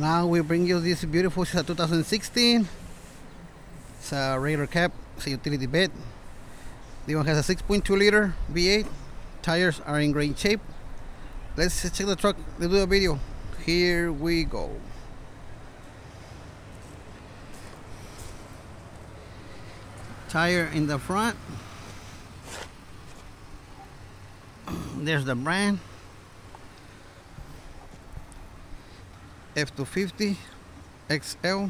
now we bring you this beautiful it's a 2016 it's a regular cab it's a utility bed. This one has a 6.2 liter v8 tires are in great shape. Let's check the truck let's do a video. Here we go. Tire in the front. There's the brand F250 XL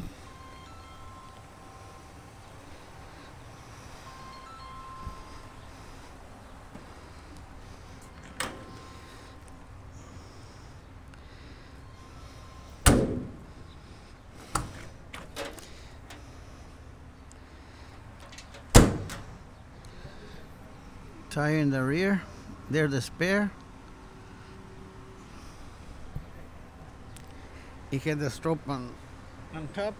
tire in the rear there's the spare you get the strobe on on top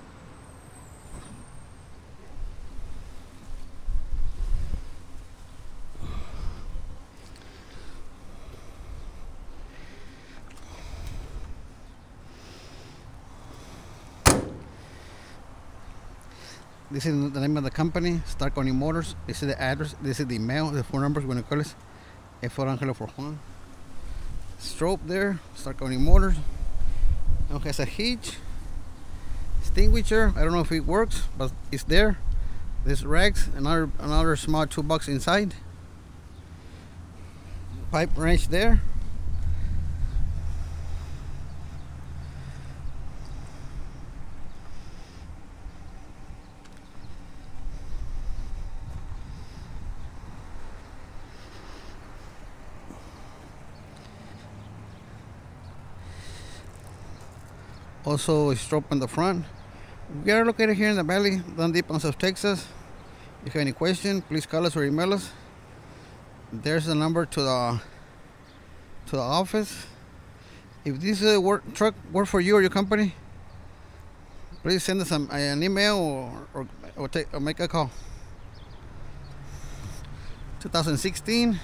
This is the name of the company, Starr County Motors. This is the address. This is the email, the phone numbers. Buenos Aires. F for Angelo for Juan. Strobe there, Starr County Motors. Has a hitch, extinguisher. I don't know if it works, but it's there. This rags, another another small toolbox inside. Pipe wrench there. Also a strobe on the front. We are located here in the valley, down deep on South Texas. If you have any question, please call us or email us. There's the number to the to the office. If this uh, work, truck work for you or your company, please send us an, an email or, or, or, take, or make a call. 2016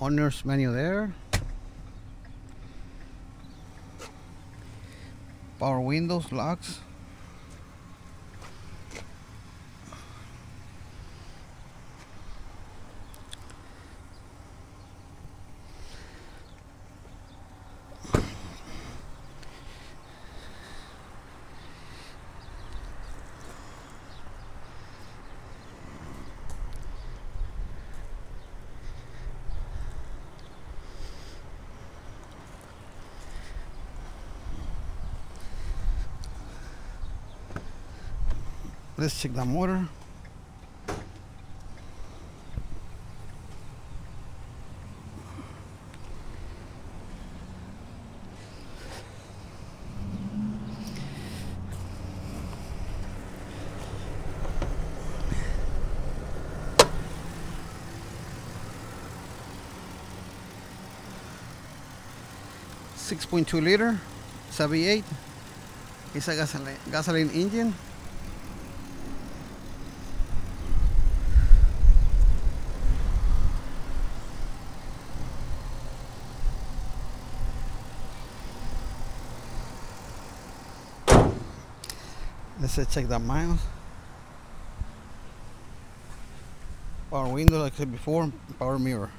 owner's menu there. Power windows locks let's check the motor Six point two liter, seventy eight. It's a gasoline gasoline engine. Let's check the miles. Power window, like I said before, power mirror.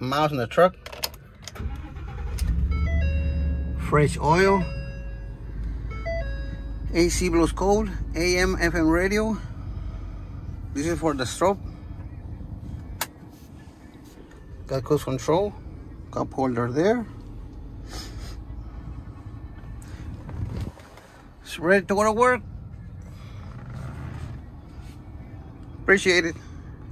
Miles in the truck fresh oil. AC blows cold AM FM radio. This is for the strobe got cruise control. Cup holder there. It's ready to go to work. Appreciate it.